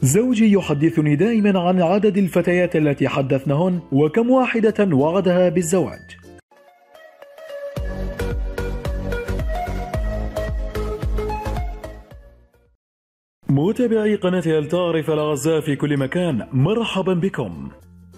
زوجي يحدثني دائما عن عدد الفتيات التي حدثنهن وكم واحدة وعدها بالزواج. متابعي قناة التعرف الأعزاء في كل مكان مرحبا بكم.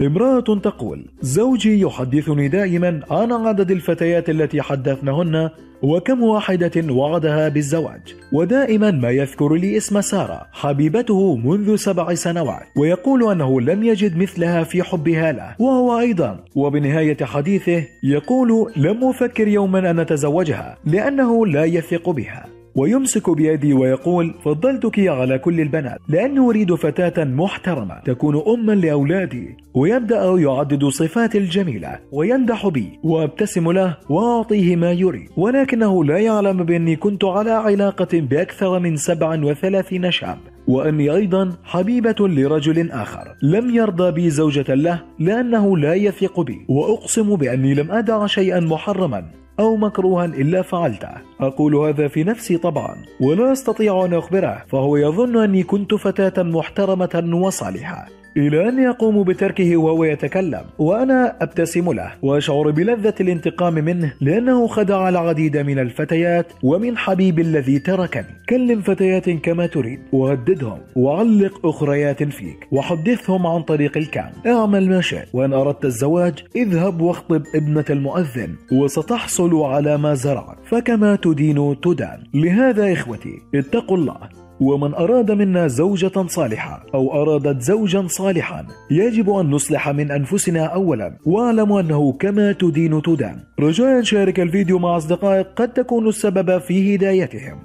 امرأة تقول زوجي يحدثني دائما عن عدد الفتيات التي حدثنهن وكم واحدة وعدها بالزواج ودائما ما يذكر لي اسم سارة حبيبته منذ سبع سنوات ويقول أنه لم يجد مثلها في حبها له وهو أيضا. وبنهاية حديثه يقول لم أفكر يوما أن أتزوجها لأنه لا يثق بها. ويمسك بيدي ويقول فضلتك على كل البنات لأنه أريد فتاة محترمة تكون أما لأولادي. ويبدأ يعدد صفات الجميلة ويمدح بي وأبتسم له وأعطيه ما يريد. ولكنه لا يعلم بأني كنت على علاقة بأكثر من 37 شاب. وأني أيضا حبيبة لرجل آخر. لم يرضى بي زوجة له لأنه لا يثق بي. وأقسم بأني لم أدع شيئا محرما. أو مكروها إلا فعلته. أقول هذا في نفسي طبعا ولا أستطيع أن أخبره فهو يظن أني كنت فتاة محترمة وصالحة. إلى أن يقوم بتركه وهو يتكلم وأنا أبتسم له وأشعر بلذة الانتقام منه لأنه خدع العديد من الفتيات ومن حبيبي الذي تركني. كلم فتيات كما تريد وهددهم وعلق أخريات فيك وحدثهم عن طريق الكام اعمل ما شئت وإن أردت الزواج اذهب واخطب ابنة المؤذن وستحصل على ما زرعت فكما تدين تدان. لهذا إخوتي اتقوا الله. ومن أراد منا زوجة صالحة أو أرادت زوجا صالحا يجب أن نصلح من أنفسنا أولا. واعلموا أنه كما تدين تدان. رجاء شارك الفيديو مع أصدقائك قد تكون السبب في هدايتهم.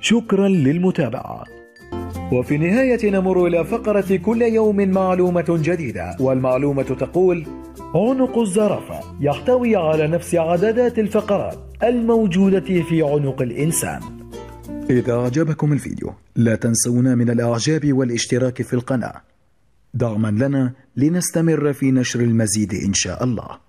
شكرا للمتابعة. وفي نهاية نمر إلى فقرة كل يوم معلومة جديدة. والمعلومة تقول عنق الزرافة يحتوي على نفس عددات الفقرات الموجودة في عنق الإنسان. إذا أعجبكم الفيديو لا تنسونا من الإعجاب والاشتراك في القناة. دعما لنا لنستمر في نشر المزيد إن شاء الله.